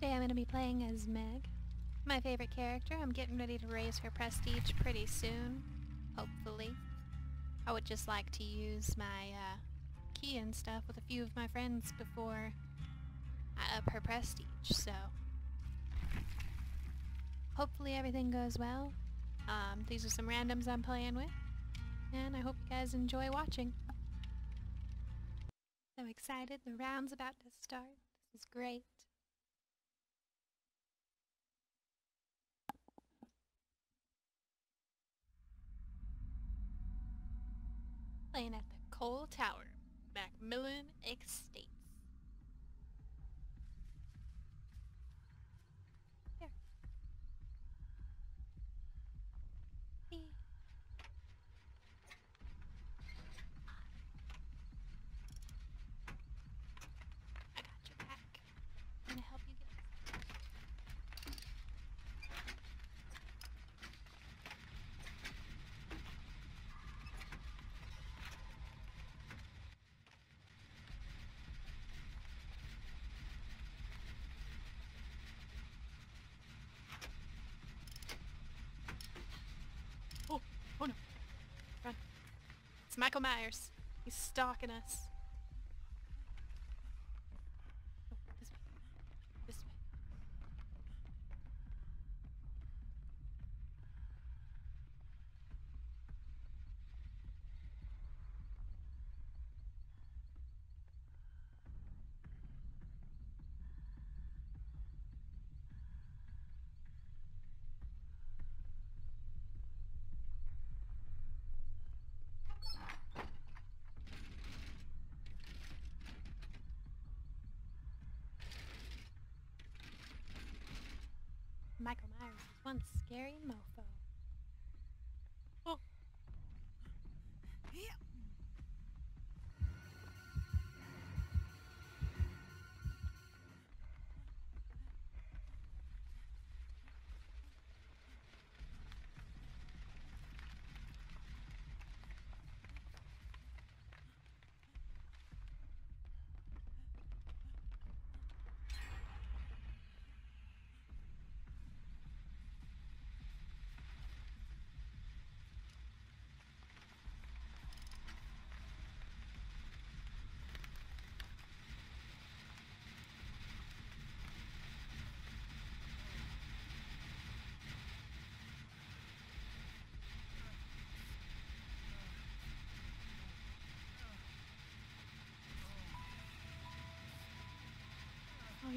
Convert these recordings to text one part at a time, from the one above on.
Today I'm going to be playing as Meg, my favorite character. I'm getting ready to raise her prestige pretty soon, hopefully. I would just like to use my uh, key and stuff with a few of my friends before I up her prestige, so hopefully everything goes well. Um, these are some randoms I'm playing with, and I hope you guys enjoy watching. So excited, the round's about to start. This is great. Playing at the Coal Tower, Macmillan Estates. Here. See? I got your back. I'm gonna help you get Oh, oh no. Run. It's Michael Myers. He's stalking us. Oh, this way. This way. One scary mofo.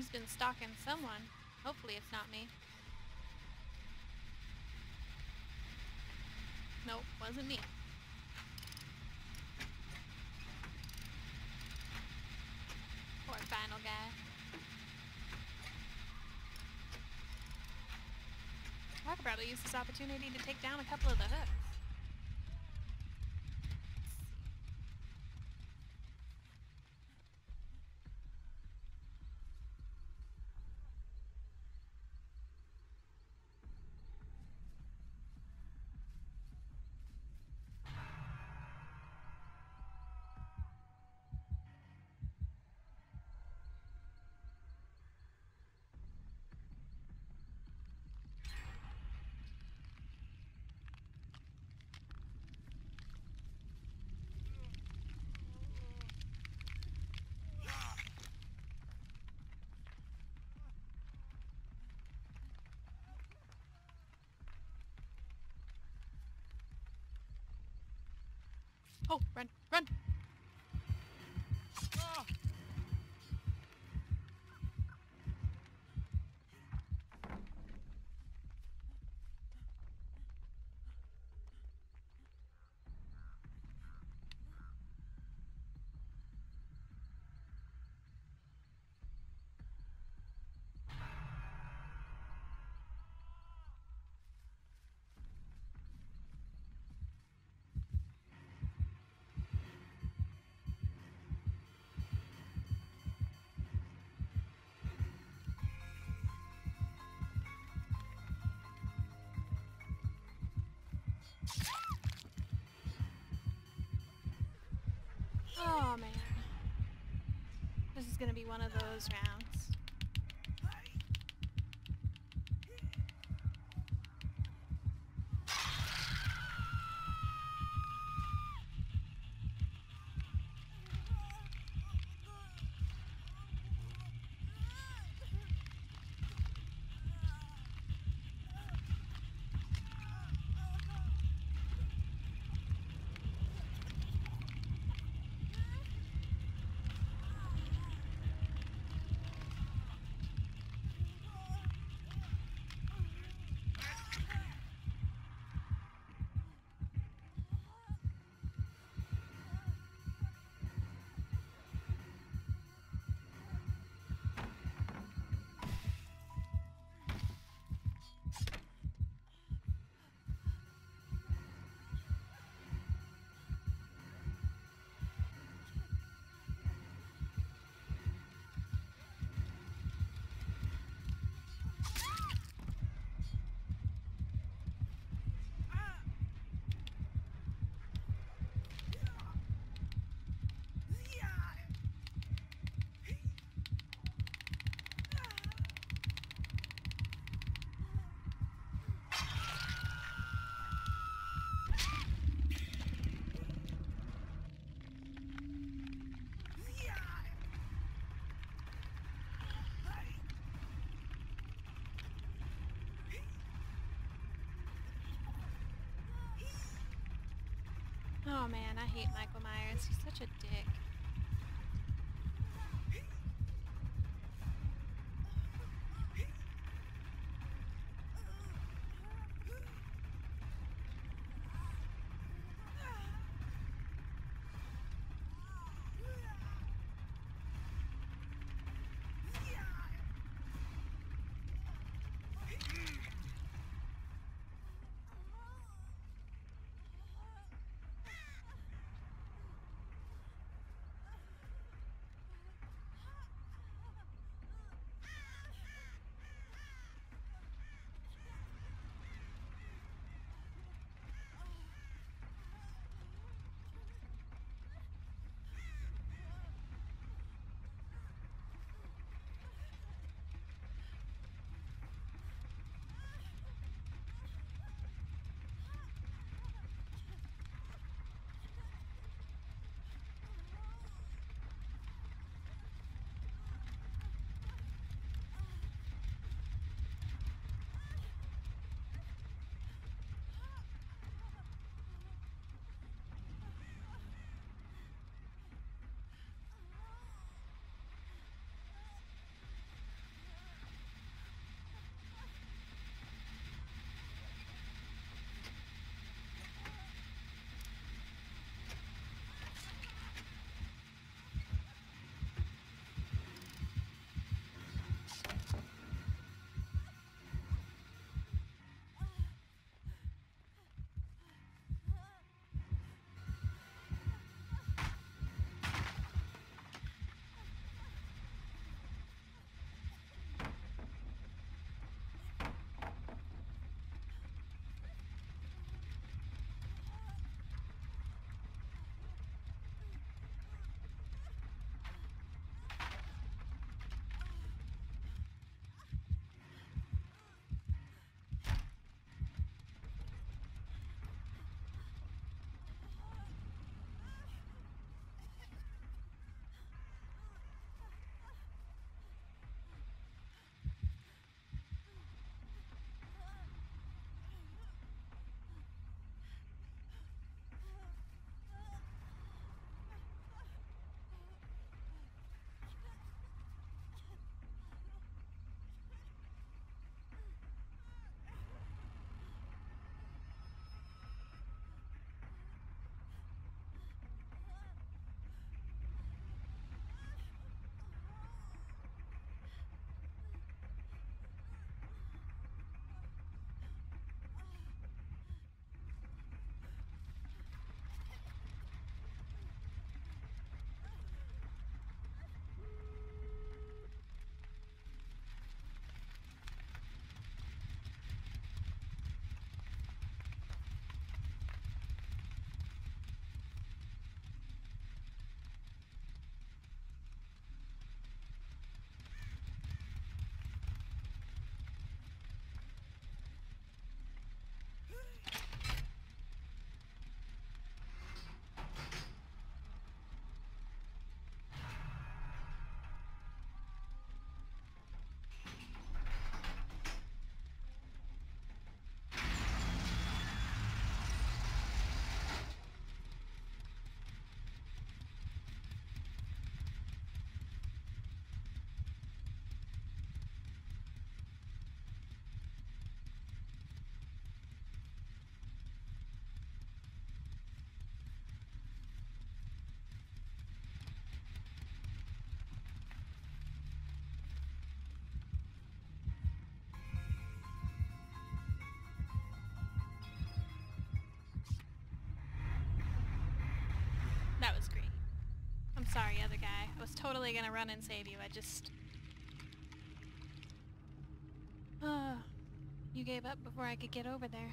He's been stalking someone. Hopefully it's not me. Nope, wasn't me. Poor final guy. I could probably use this opportunity to take down a couple of the hooks. Oh, run, run! Ah. Oh man. This is gonna be one of those rounds. Oh man, I hate Michael Myers. He's such a dick. That was great. I'm sorry, other guy. I was totally gonna run and save you. I just... You gave up before I could get over there.